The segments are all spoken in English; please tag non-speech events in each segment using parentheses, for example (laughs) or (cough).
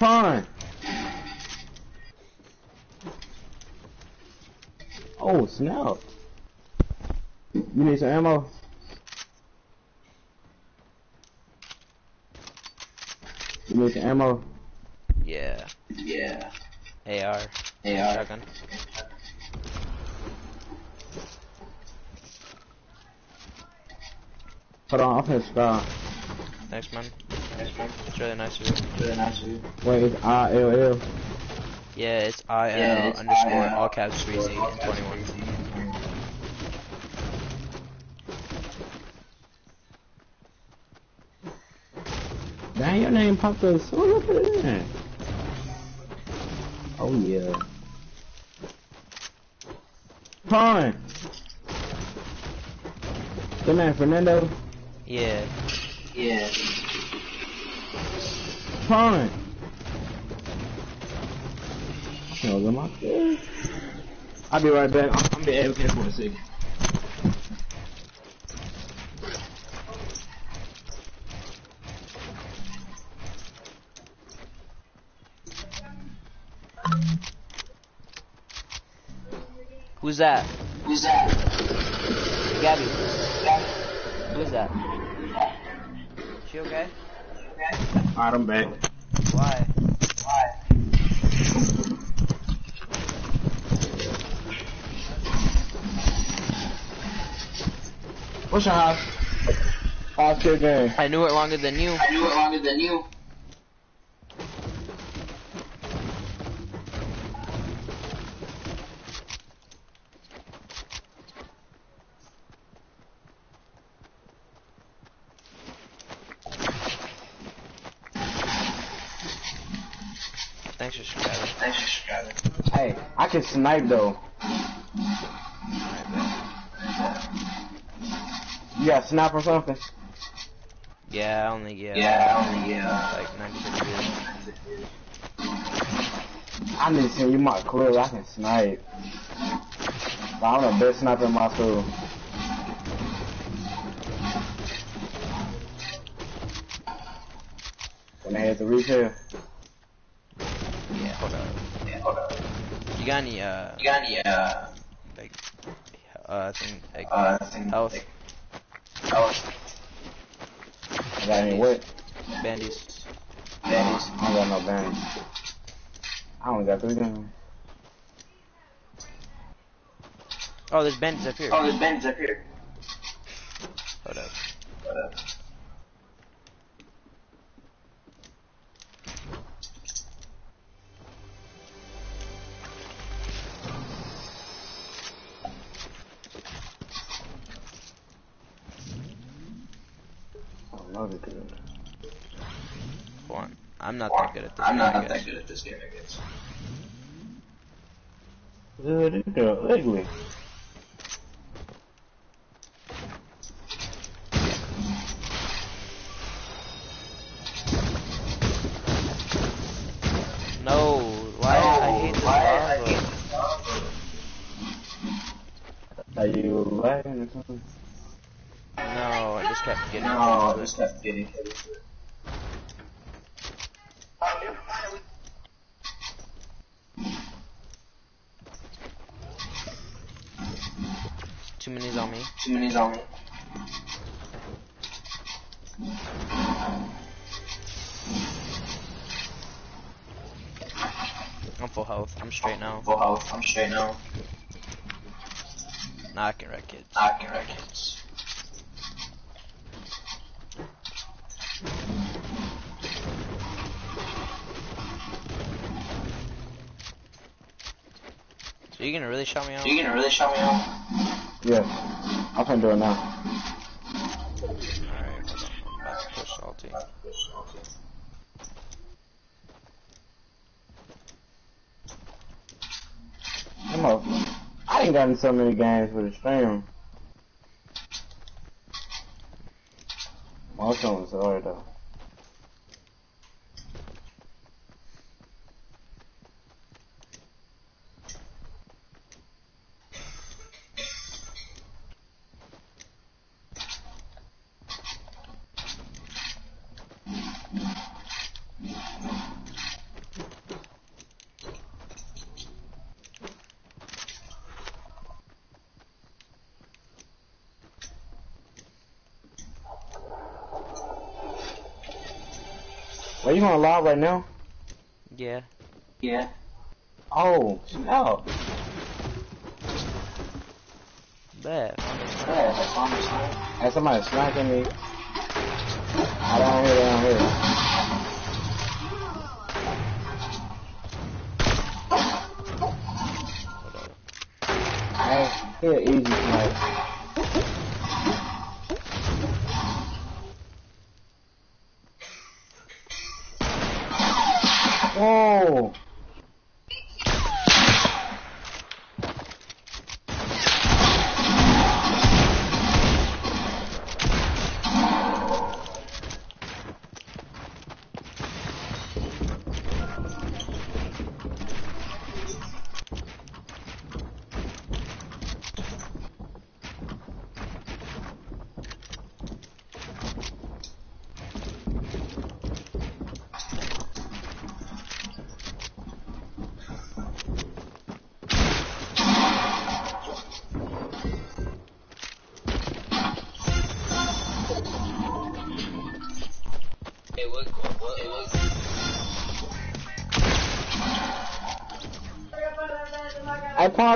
Fine. Oh, snap. You need some ammo? You need some ammo? Yeah. Yeah. AR. AR. Shotgun. Hold on, I'm finna. Thanks, man. It's really nice of you. Really nice of you. Wait, it's I-L-L. Yeah, it's IL Yeah, underscore IL all caps 3Z and 21. Dang, your name popped up so look at that. Oh yeah. Fine. Good man, Fernando. Yeah. Yeah. Fine. No, them out there. I'll be right back. I'm, I'm be able for a second. Who's that? Who's that? Gabby. Who's that? She okay? Alright, I'm back. Why? Why? What's your house? Five kill game. I knew it longer than you. I knew it longer than you. Thanks for subscribing. Thanks for subscribing. Hey, I can snipe though. You got snipe or something? Yeah, I only get. yeah. Yeah, only yeah. Uh, like 96 years. I need to send you my clip. I can snipe. But I'm the best sniper in my school. When had to reach You got any uh You got any uh like uh thing like uh thing health like, oh I got any what? bandies? bandies? I don't got no bands. I only got three guns. Oh, there's bandies up here. Oh, there's bandies up here. Hold up. Hold up. I don't know the good. Hold on. I'm not that good at this. I'm not, I not that good at this game, I guess. Dude, this girl ugly. No, why I hate this why I hate this lava. Are you laughing or something? No, I just kept getting No, I just kept getting hit with it. too many's on me. Too many's on me. I'm full health. I'm straight now. Full health. I'm straight now. I can wreck kids. I can wreck it. So you gonna really shout me out? Are You gonna really show me out? Yeah. I'm finna do it now. Alright, hold on. I'm to push salty. Come on. I ain't gotten so many games for the stream. Most of them was hard though. Are you going live right now? Yeah. Yeah. Oh, no. Bet. Yeah, that's on the side. Has somebody sniping me? I don't hear down here. I hear easy Whoa!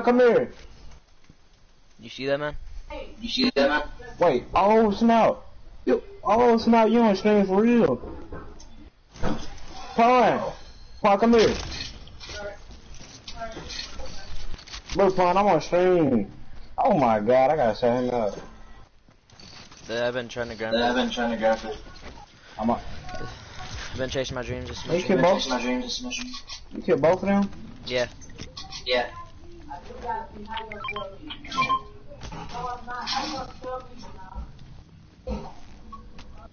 Come here. You see that, man? You see that, man? Wait, oh snap. You, oh snap, you on stream for real. Paul, Paul, come here. Look, Paul, I'm on stream. Oh my god, I gotta set him up. I've been trying to grab I've been trying to grab it. I'm on. I've been chasing my dreams just Hey, smashing kid, my dream. You killed both of them? Yeah. Yeah.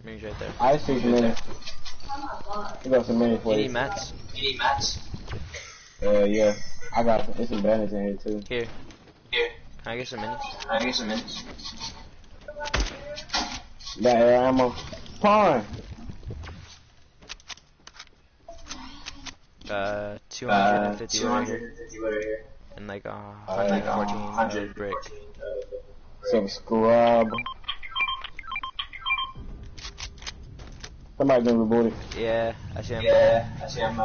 Dreams right there. I see some minutes. We got some minutes for You you. need mats? You need mats? Uh, yeah. I got there's some bandits in here too. Here. Here. Can I get some minutes? I need some minutes. Got air ammo. Pawn. Uh, 250 over here. 250 over here. And like, uh, 114 uh, uh, 100 brick. Subscribe. Somebody been rebooted. Yeah, I see him. Yeah, I see him.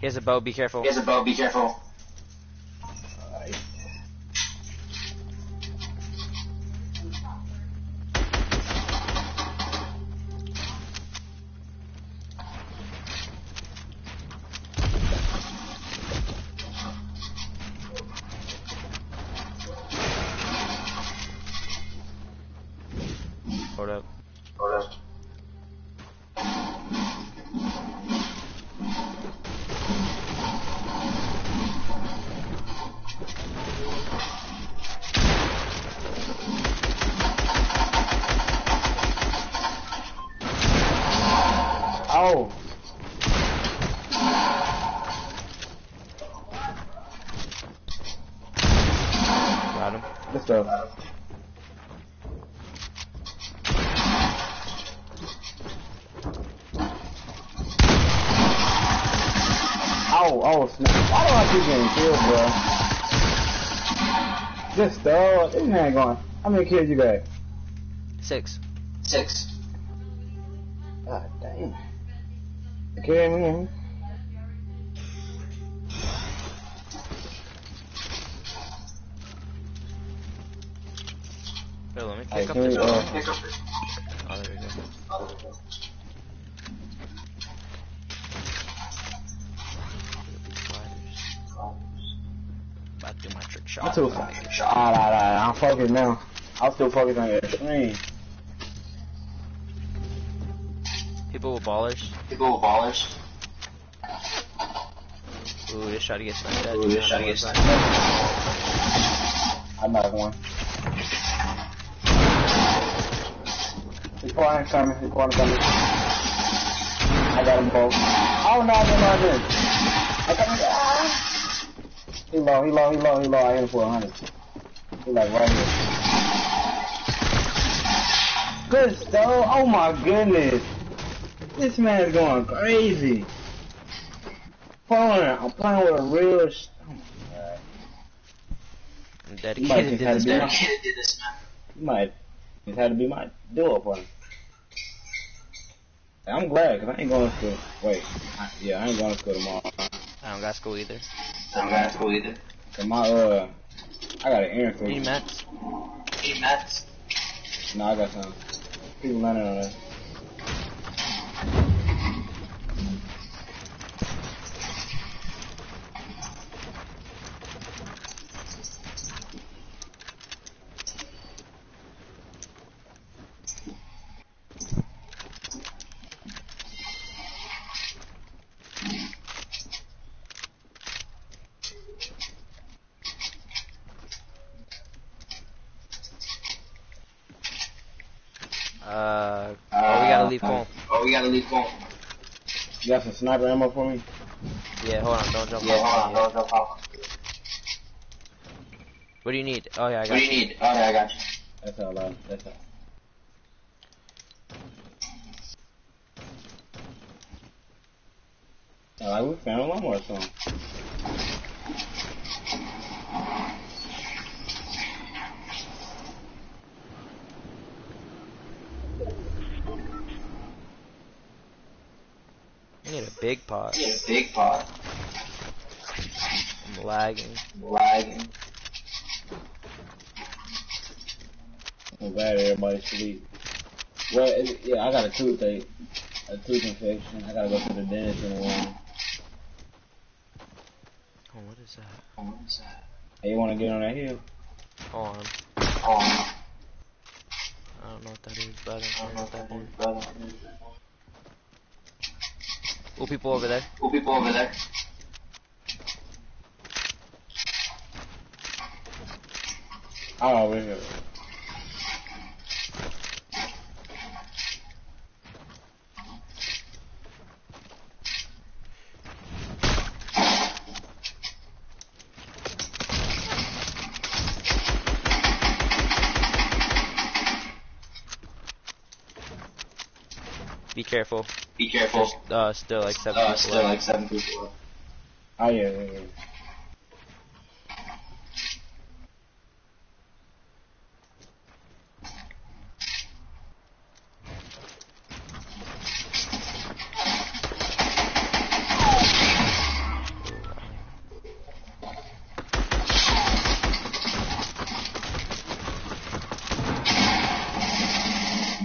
He has a bow, be careful. he has a bow, be careful. Oh, snap. Why do I keep getting killed, bro? Just throw This man going. How many kills you got? Six. Six. God damn. You kidding me? Here, let me Hey, pick up this you, bow. uh, Pick up the. Oh, there we go. To do my trick shot. I'm too. Alright, alright, I'm focused now. I'm still focused on your screen. People with ballers. People with ballers. Ooh, this shot gets sniped at. Ooh, this shot gets sniped I'm not one. His corner coming, his corner coming. I got them both. Oh no, no, no, I. I got him. Ah! He low, he low, he low, he low. I hit him for a hundred. He like right here. Good stuff. Oh my goodness. This man is going crazy. Playing, I'm playing with a real. Sh- oh my god. I'm dedicated just to have this to be man. my- Kid this, man. You might just had to be my duo him. I'm glad, because I ain't going to school. Wait. I, yeah, I ain't going to school tomorrow. I don't got school either. I don't got school either. Cause my, uh, I got an errand for Any you. mats? Eight mats. No, I got some. People landing on that. Uh, oh, we gotta leave home. We gotta leave home. You got some sniper ammo for me? Yeah, hold on, don't jump Yeah, off. hold on, don't jump off. What do you need? Oh yeah, I got What got do you you. need? Oh, yeah, I got you. That's all I, that's all. Uh, Sound like we found a lawnmower song. I need a big pot. Yeah, big pot. I'm lagging. Lagging. I'm glad everybody's asleep. Well, it, yeah, I got a toothache, a tooth infection. I gotta go to the dentist in the morning. Oh, what is that? Oh, what is that? Hey, you wanna get on that hill? Hold on. Oh, I don't know what that is, but I I don't don't know know what that is. Brother. Oh, people over there. Who people over there? Oh, over here. Be careful. Be careful. There's uh, still like seven Uh, people still left. like seven people left. Oh yeah, yeah, yeah.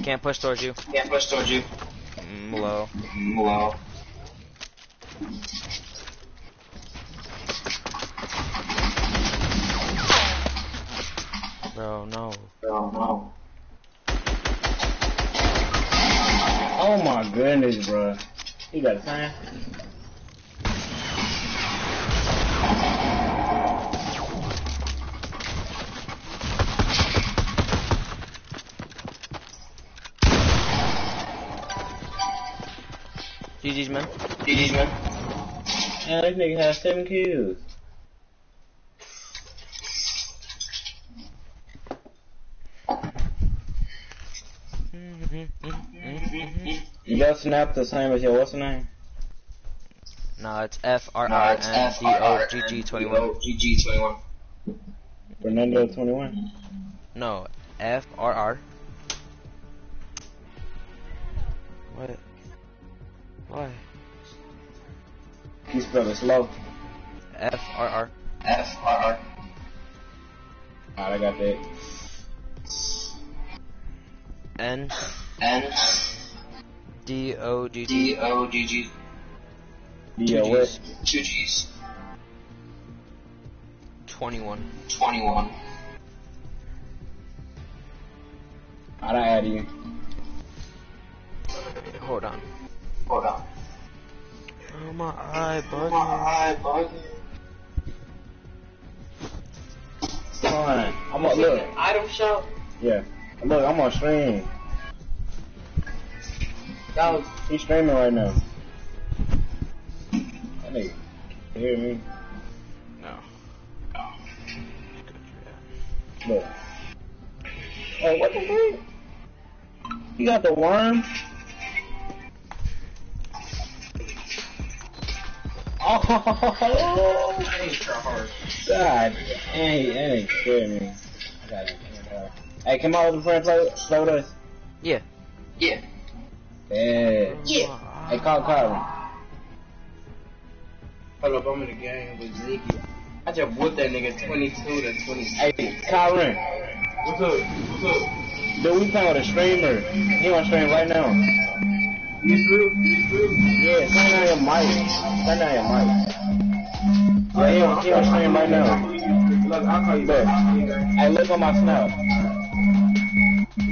Can't push towards you. Can't push towards you. Low. Low. Bro, no. Oh, no. Oh my goodness, bro. You got a sign? GG's, man. GG's, man. Man, this nigga has seven kills. You got snap the same as your what's the name? No, it's F R No, R it's N F D R O R G N G D twenty O one. G G twenty one. Fernando twenty one. No, F R R. What? Why? You spell it slow. F R R. F R R. Alright, I got that. N N D O G G D O G G. Two what? Gs. Two G's. twenty one. Twenty one. I'd add you. Hold on. Hold on. Oh my eye, buddy. Hi, bud. Fine. I'm on, look. Item shop. Yeah. Look, I'm on stream. That was He's streaming right now. That nigga. You hear me? No. Look. Oh, what the heck? You got the worm? Oh, I need to hard. God, that ain't, that ain't scaring me. I got it. Hey, come on, with the friend, play, play with us. Yeah. Yeah. Yeah. Yeah. Hey, call Kyron. Hold up, I'm in the game with Zeke. I just whooped that nigga 22 to 20. Hey, Kyron. What's up? What's up? Dude, we playing with a streamer. He on stream right now. You through? You through? Yeah, turn down your mic. Turn down your mic. Yeah, he on, he on stream right now. Look, I'll call you back. Hey, look on my snap.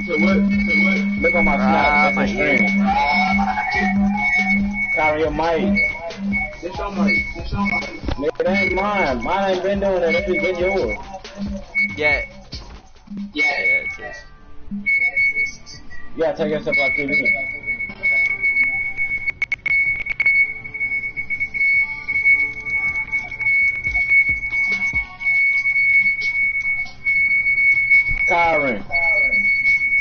So what? So what? Look on my Ah, snap. my That's the stream. Kyron, your mic. This your mic. This your mic. Nigga, that ain't mine. Mine ain't been doing that. That's just been yours. Yeah. Yeah, yeah, it is. Gotta take yourself out TV. Kyron.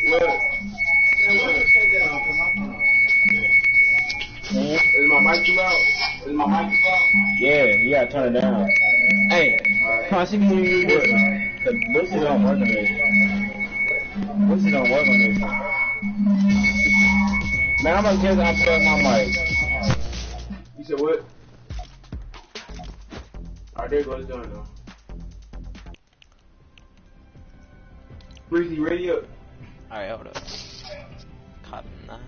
What? Mhm. Is my mic too loud? Is my mic too loud? Yeah, you gotta turn it down. Hey, come on, see me when you this. Cause Boosie don't work on this. Boosie don't work on this. Man, I'm gonna just unplug my mic. You said what? Alright, there goes done though. Breezy, ready up. Alright, hold up. Cotton that.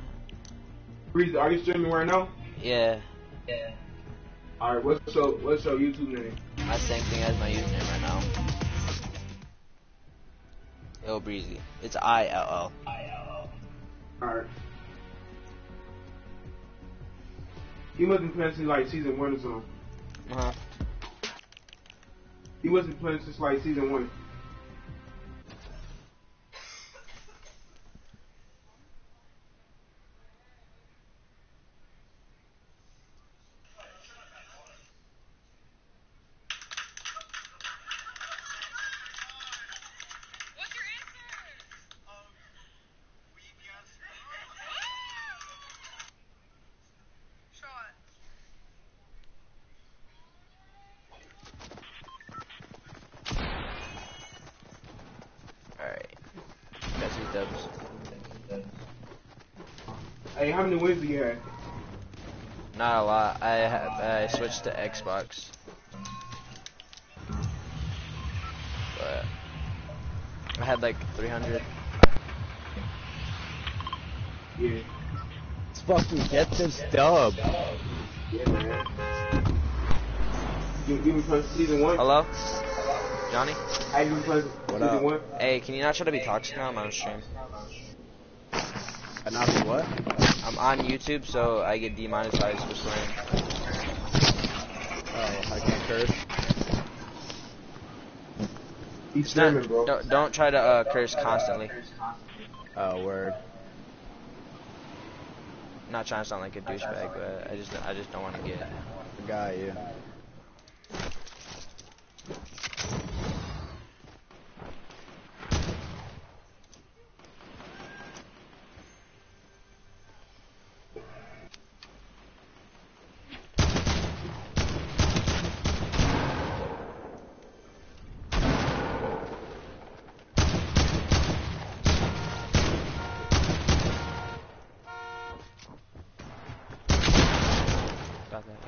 Breezy, are you streaming right now? Yeah. Yeah. Alright, what's your what's your YouTube name? My same thing as my username right now. Ill Breezy. It's I L L. Alright. He wasn't playing since like season one or something. Uh huh. He wasn't playing since like season one. What's your answer? Um, we guess. Shot. Alright. Got two dubs. Hey, how many wins do you have? Not a lot. I have I switched to Xbox. But I had like 300. Yeah. Let's fucking get this dub. Yeah, man. You, you been playing season one? Hello? Johnny? How you been playing What up? one? Hey, can you not try to be toxic now? I'm on stream. And after what? I'm on YouTube, so I get demonetized for swearing. Oh, I can't curse. He's It's not- streaming, bro. Don't, don't try to uh, curse constantly. Oh, word. Not trying to sound like a douchebag, but I just I just don't want to get. I got you. Got that.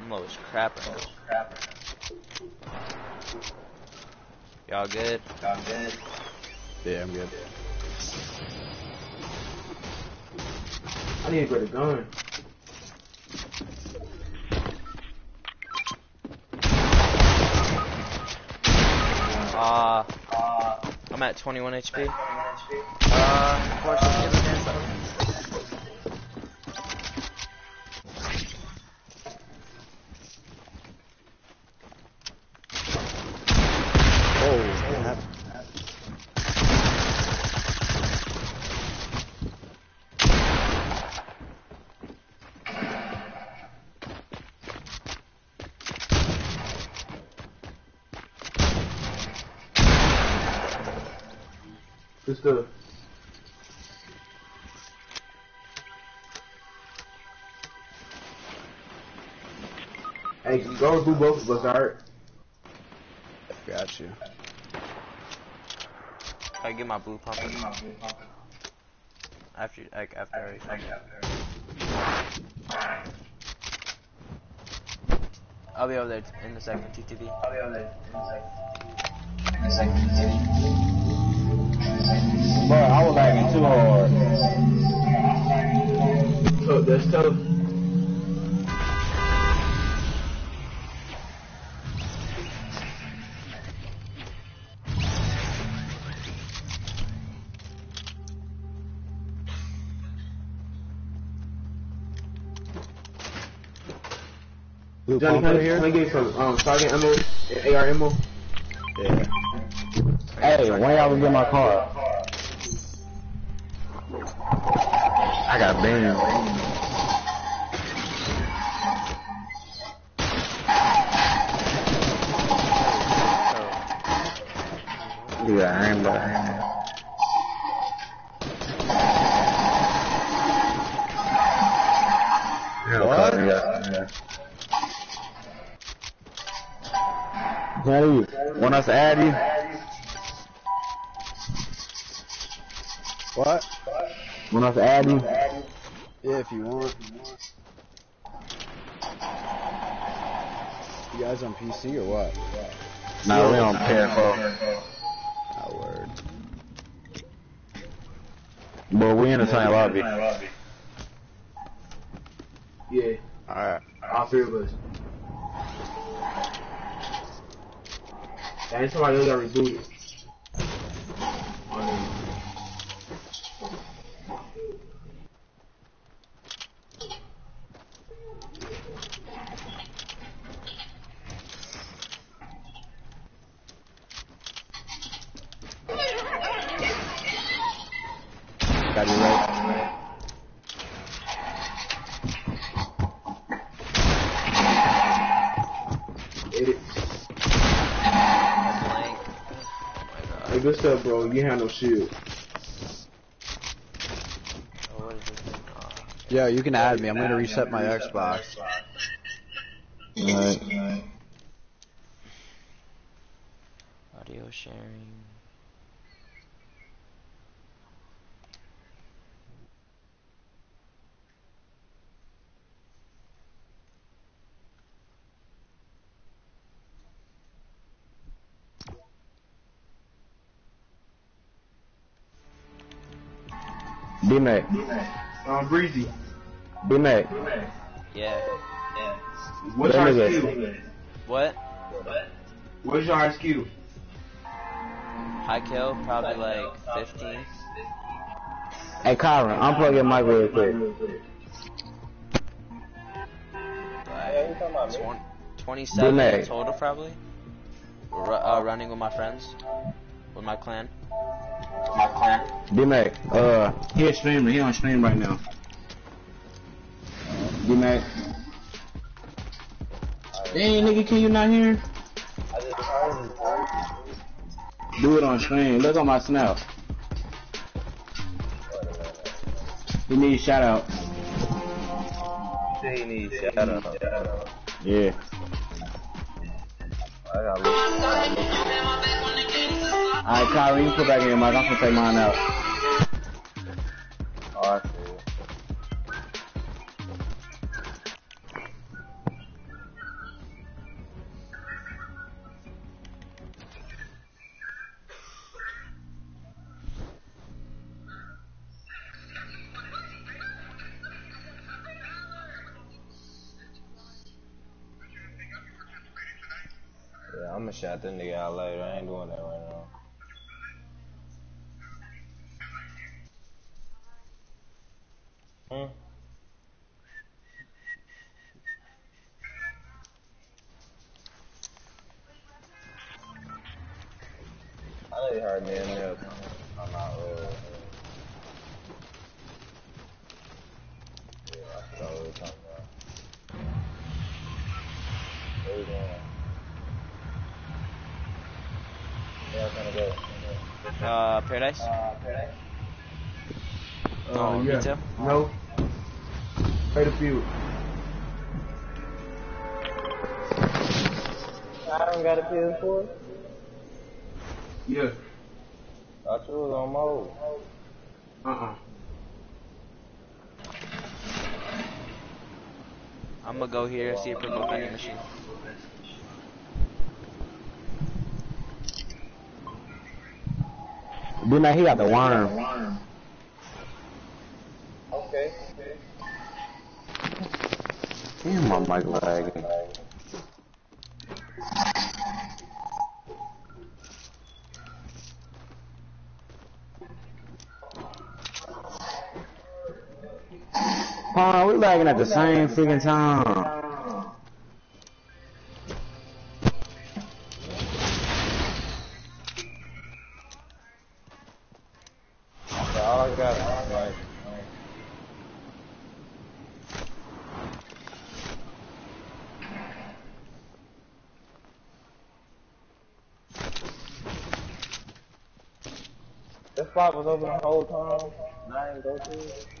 I'm low as crap right now. Y'all good? Yeah, I'm good. I need to get a gun. Uh, I'm at 21 HP. Uh, unfortunately, give Hey, go and do both of us, alright? Got you. I get my blue pump after like after I I'll be over there in a second, TTV. I'll be over there in a second. In Bro, I was lagging too hard. Oh, that's tough. Blue Johnny, pump can I, here? can I get some um, sergeant ammo, and AR ammo? Yeah. Hey, when y'all gonna get my car? I got banned. Yeah, I ain't Daddy, want us to add you? What? Want us to add you? Yeah, if you want. You guys on PC or what? No, we don't care for. Oh, ah, word. But we in the same lobby. Yeah, Alright. all three of us. Yeah, ain't somebody else got rebooted. On them. Got you right. Edit. Blank. Hey, good stuff, bro. You have no shield. What is this thing? Oh, Yeah, you can add me. I'm gonna reset my Xbox. Alright. B-Mac. Um, Breezy. B-Mac. Yeah. Yeah. What's That your nigga- skill? What? What's your skill? High kill, probably like 15. Hey, Kyron, unplug your mic real quick. Like, twen- 27 total, probably. Ru- uh, running with my friends. With my clan. My clan. D-Mac, uh, he a streamer. He on stream right now. D-Mac. Dang, nigga, can you not hear? Do it on stream. Look on my snap. He needs shout out. He needs shout out. Yeah. I gotta look. Alright, Kyron, you put back in your mic. I'm gonna take mine out. I. Yeah, I'm gonna shout that nigga out later. I ain't doing that right now. Where we going? Yeah, I'm gonna go. Uh, Paradise? Uh, uh, oh, yeah. retail? No. Pay the feud. I don't got a PS4. Yeah. Thought you was on mode. Uh-uh. I'm gonna go here, and see a purple vending machine. Dude, man, he got the worm. Okay. Damn, my mic lagging. Oh, we lagging at the same freaking time. So all I got is This spot was open the whole time. and I didn't go to it.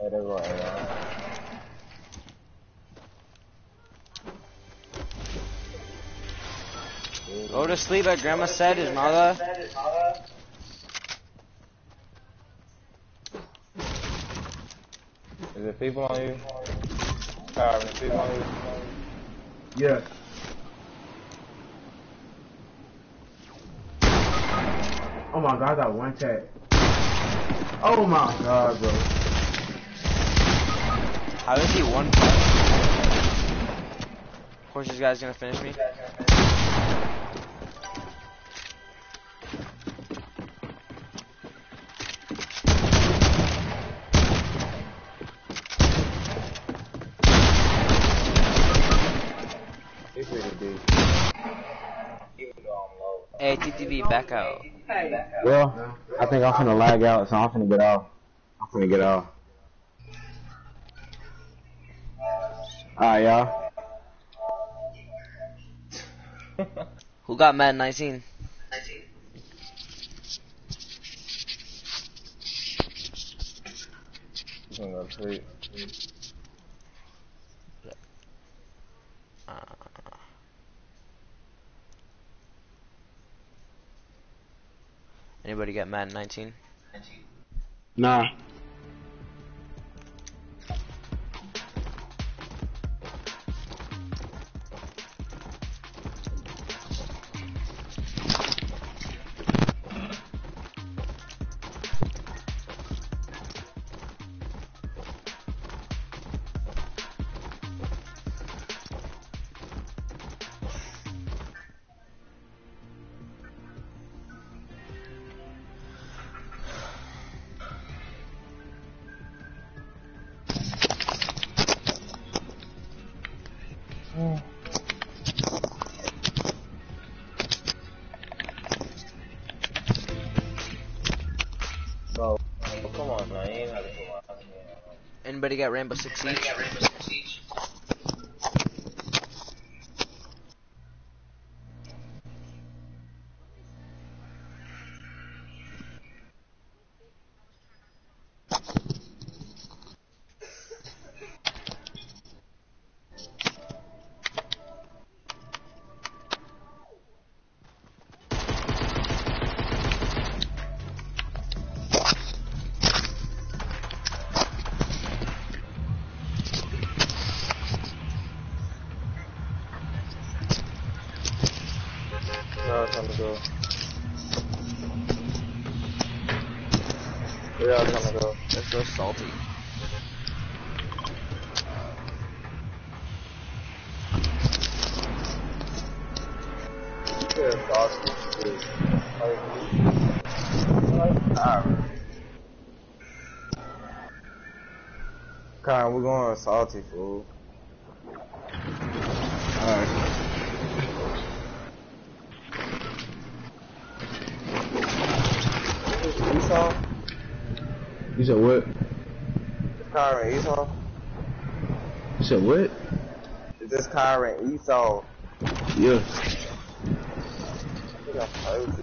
Hey, they're. Go to sleep at Grandma said his mother. Is there people on you? Kyron, is people on you? Yeah. Oh my god, I got one tag. Oh my god, bro. Is he one punch? Of course, this guy's gonna finish me. Hey, TTV, back out. Well, I think I'm finna lag out, so I'm finna get off. I'm finna get off. Alright, y'all. (laughs) Who got Madden 19? He's gonna go to sleep. Uh, anybody got Madden 19? Nah. Got Rainbow Six Siege? Let's go salty. Kyron, we're going salty, fool. Alright. Esau? You said what? Kyron Esau? You said what? Is this Kyron Esau? Yeah. I think I'm close